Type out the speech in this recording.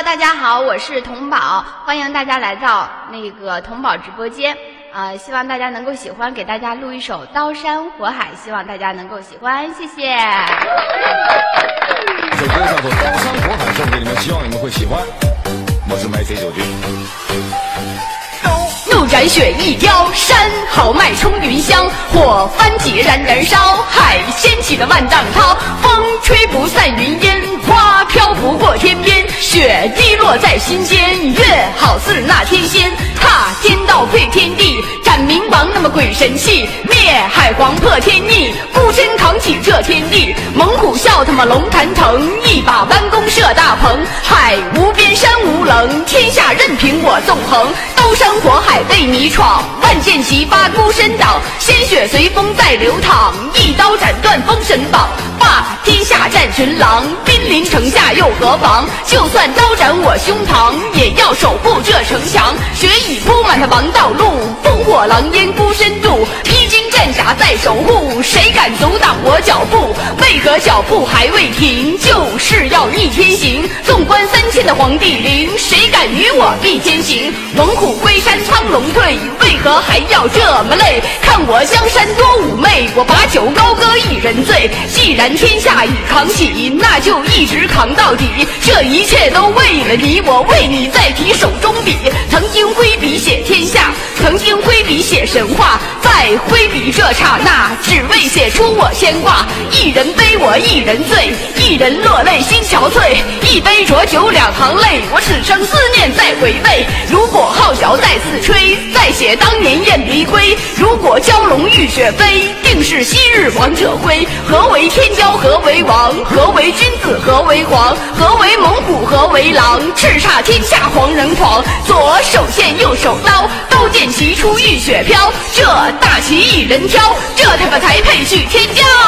Hello，大家好，我是童宝，欢迎大家来到那个童宝直播间。呃，希望大家能够喜欢，给大家录一首《刀山火海》，希望大家能够喜欢，谢谢。这歌叫做《刀山火海》，送给你们，希望你们会喜欢。我是麦 C 九军。怒斩雪一雕，山豪迈冲云霄，火翻起燃燃烧，海掀起的万丈涛，风吹不散雪滴落在心间，月好似那天仙，踏天道配天地，斩冥王那么鬼神气，灭海皇破天逆，孤身扛起这天地，猛虎啸他妈龙潭城，一把弯弓射大鹏，海无边山无棱，天下任凭我纵横，刀山火海为你闯，万箭齐发孤身挡，鲜血随风在流淌，一刀斩断封神榜，天下战群狼，兵临城下又何妨？就算刀斩我胸膛，也要守护这城墙。血已铺满它王道路，烽火狼烟孤身渡，披荆斩棘在守护，谁敢阻挡我脚步？为何脚步还未停？就是要逆天行，纵观三千的皇帝陵，谁敢与我比天行？猛虎归山苍龙退，为何还要这么累？看我既然天下已扛起，那就一直扛到底。这一切都为了你，我为你再提手中笔。曾经挥笔写天下，曾经挥笔写神话，在挥笔这刹那，只为写出我牵挂。一人悲我一人醉，一人落泪心憔悴。一杯浊酒两行泪，我此生思念再回味。如果号角再次吹，写当年燕离归。如果蛟龙浴血飞，定是昔日王者辉。何为天骄？何为王？何为君子？何为皇？何为猛虎？何为狼？叱咤天下狂人狂，左手剑右手刀，刀剑齐出浴血飘。这大旗一人挑，这他妈才配去天骄。